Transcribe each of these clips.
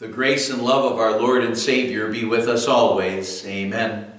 The grace and love of our Lord and Savior be with us always. Amen.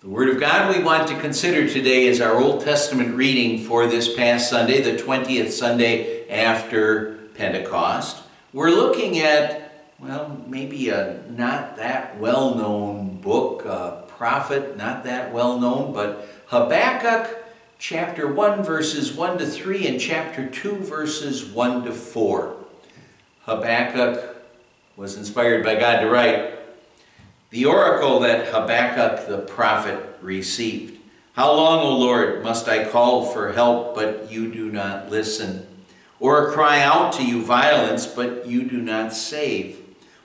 The Word of God we want to consider today is our Old Testament reading for this past Sunday, the 20th Sunday after Pentecost. We're looking at, well, maybe a not that well known book, a prophet, not that well known, but Habakkuk chapter 1, verses 1 to 3, and chapter 2, verses 1 to 4. Habakkuk was inspired by God to write, The oracle that Habakkuk the prophet received. How long, O Lord, must I call for help, but you do not listen? Or cry out to you violence, but you do not save?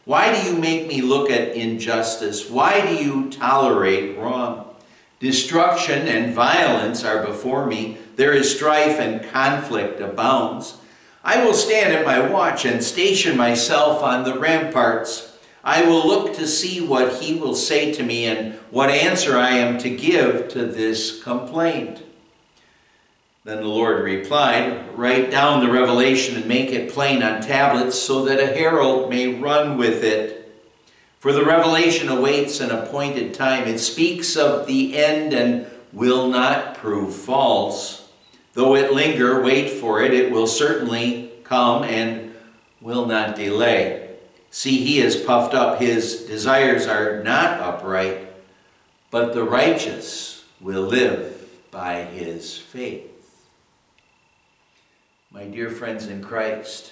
Why do you make me look at injustice? Why do you tolerate wrong? Destruction and violence are before me. There is strife and conflict abounds. I will stand at my watch and station myself on the ramparts. I will look to see what he will say to me and what answer I am to give to this complaint. Then the Lord replied, Write down the revelation and make it plain on tablets so that a herald may run with it. For the revelation awaits an appointed time. It speaks of the end and will not prove false. Though it linger, wait for it. It will certainly come and will not delay. See, he is puffed up. His desires are not upright, but the righteous will live by his faith. My dear friends in Christ,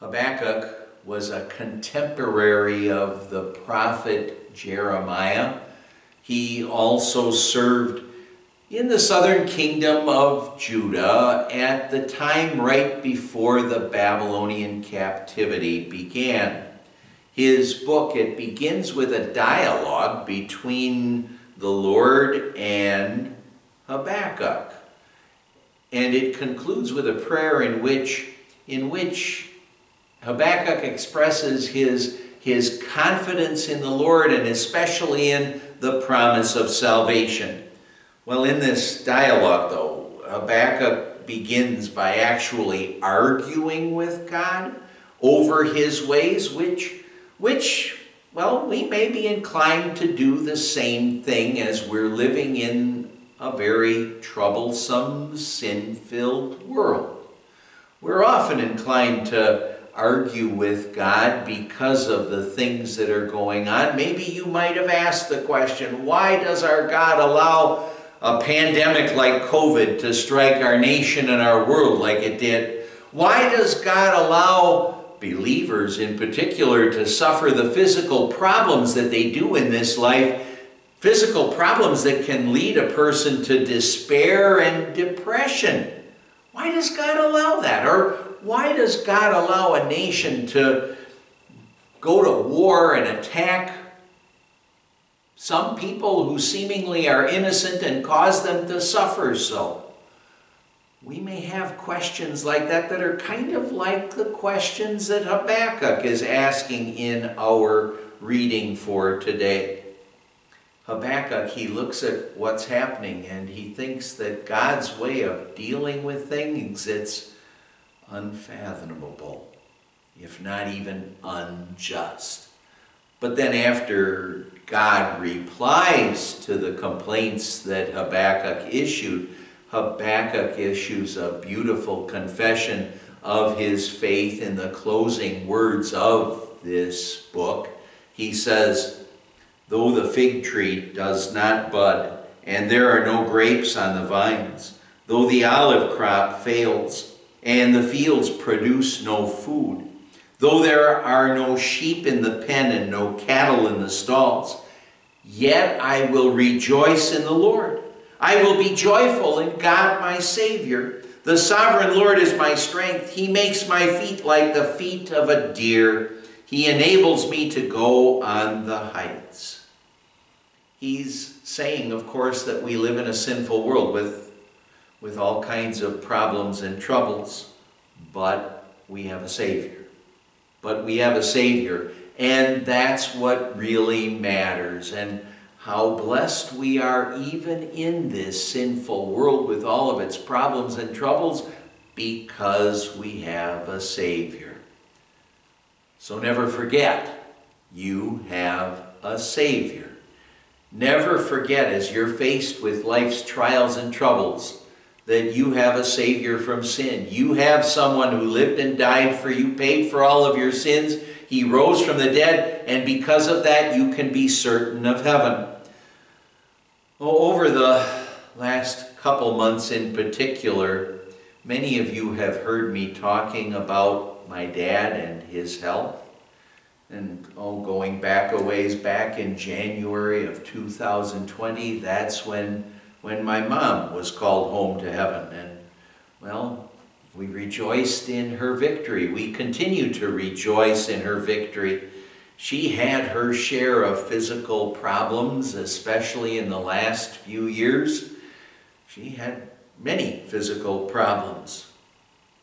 Habakkuk was a contemporary of the prophet Jeremiah. He also served in the southern kingdom of Judah at the time right before the Babylonian captivity began. His book, it begins with a dialogue between the Lord and Habakkuk. And it concludes with a prayer in which, in which Habakkuk expresses his, his confidence in the Lord and especially in the promise of salvation. Well, in this dialogue, though, Habakkuk begins by actually arguing with God over his ways, which, which, well, we may be inclined to do the same thing as we're living in a very troublesome, sin-filled world. We're often inclined to argue with God because of the things that are going on. Maybe you might have asked the question, why does our God allow a pandemic like COVID to strike our nation and our world like it did? Why does God allow believers in particular to suffer the physical problems that they do in this life? Physical problems that can lead a person to despair and depression. Why does God allow that? Or why does God allow a nation to go to war and attack some people who seemingly are innocent and cause them to suffer so? We may have questions like that that are kind of like the questions that Habakkuk is asking in our reading for today. Habakkuk, he looks at what's happening and he thinks that God's way of dealing with things, it's unfathomable, if not even unjust. But then after God replies to the complaints that Habakkuk issued, Habakkuk issues a beautiful confession of his faith in the closing words of this book. He says, Though the fig tree does not bud, and there are no grapes on the vines, though the olive crop fails, and the fields produce no food. Though there are no sheep in the pen and no cattle in the stalls, yet I will rejoice in the Lord. I will be joyful in God my Savior. The sovereign Lord is my strength. He makes my feet like the feet of a deer. He enables me to go on the heights. He's saying, of course, that we live in a sinful world with with all kinds of problems and troubles, but we have a Savior. But we have a Savior, and that's what really matters. And how blessed we are even in this sinful world with all of its problems and troubles because we have a Savior. So never forget, you have a Savior. Never forget as you're faced with life's trials and troubles that you have a Savior from sin. You have someone who lived and died for you, paid for all of your sins. He rose from the dead, and because of that, you can be certain of heaven. Over the last couple months in particular, many of you have heard me talking about my dad and his health. And oh, going back a ways, back in January of 2020, that's when, when my mom was called home to heaven. And, well, we rejoiced in her victory. We continue to rejoice in her victory. She had her share of physical problems, especially in the last few years. She had many physical problems.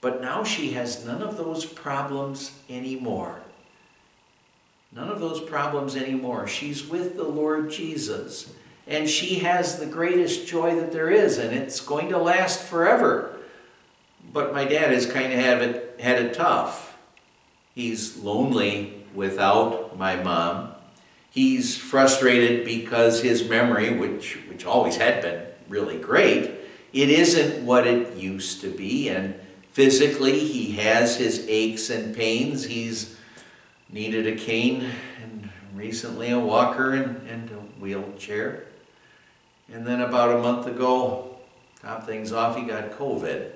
But now she has none of those problems anymore. None of those problems anymore. She's with the Lord Jesus. And she has the greatest joy that there is, and it's going to last forever. But my dad has kind of had it, had it tough. He's lonely without my mom. He's frustrated because his memory, which, which always had been really great, it isn't what it used to be. And physically, he has his aches and pains. He's needed a cane and recently a walker and, and a wheelchair. And then about a month ago, top things off, he got COVID.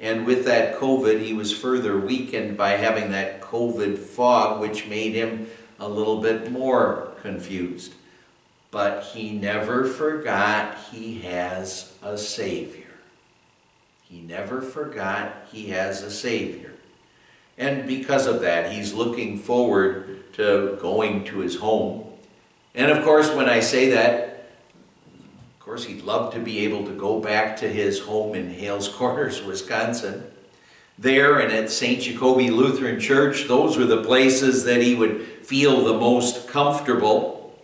And with that COVID, he was further weakened by having that COVID fog, which made him a little bit more confused. But he never forgot he has a Savior. He never forgot he has a Savior. And because of that, he's looking forward to going to his home. And of course, when I say that, course, he'd love to be able to go back to his home in Hales Corners, Wisconsin. There and at St. Jacobi Lutheran Church, those were the places that he would feel the most comfortable.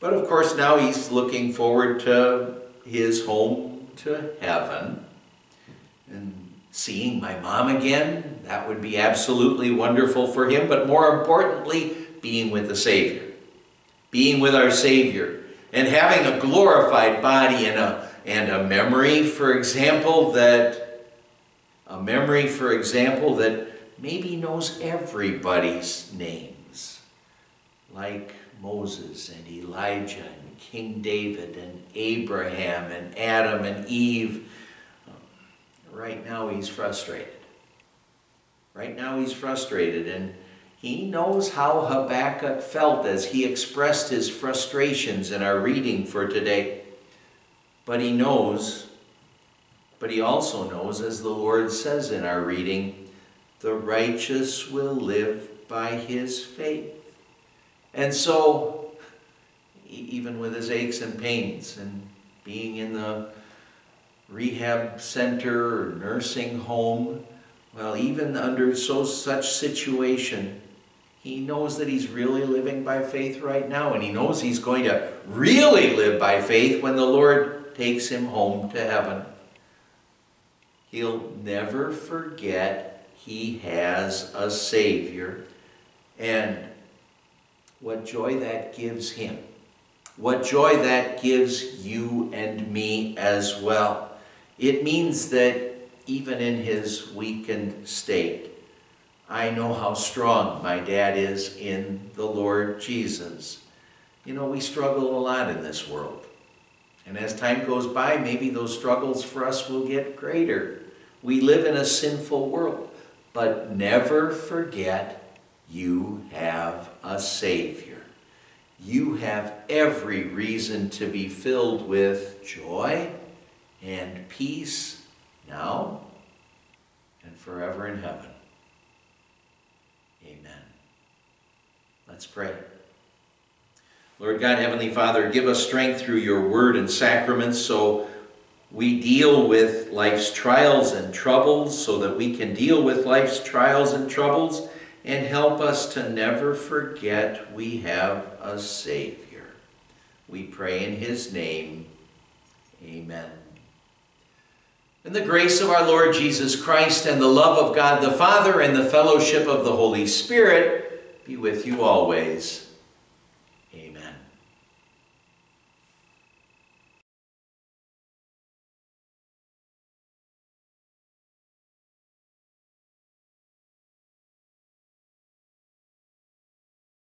But of course, now he's looking forward to his home to heaven. And seeing my mom again, that would be absolutely wonderful for him, but more importantly, being with the Savior. Being with our Savior and having a glorified body and a, and a memory, for example, that a memory, for example, that maybe knows everybody's names, like Moses and Elijah and King David and Abraham and Adam and Eve right now he's frustrated. Right now he's frustrated, and he knows how Habakkuk felt as he expressed his frustrations in our reading for today. But he knows, but he also knows, as the Lord says in our reading, the righteous will live by his faith. And so, even with his aches and pains and being in the rehab center or nursing home, well, even under so such situation, he knows that he's really living by faith right now, and he knows he's going to really live by faith when the Lord takes him home to heaven. He'll never forget he has a Savior, and what joy that gives him. What joy that gives you and me as well. It means that even in his weakened state, I know how strong my dad is in the Lord Jesus. You know, we struggle a lot in this world. And as time goes by, maybe those struggles for us will get greater. We live in a sinful world. But never forget you have a Savior. You have every reason to be filled with joy and peace now and forever in heaven. Amen. Let's pray. Lord God, Heavenly Father, give us strength through your word and sacraments so we deal with life's trials and troubles, so that we can deal with life's trials and troubles, and help us to never forget we have a Savior. We pray in His name. Amen. In the grace of our Lord Jesus Christ and the love of God the Father and the fellowship of the Holy Spirit be with you always.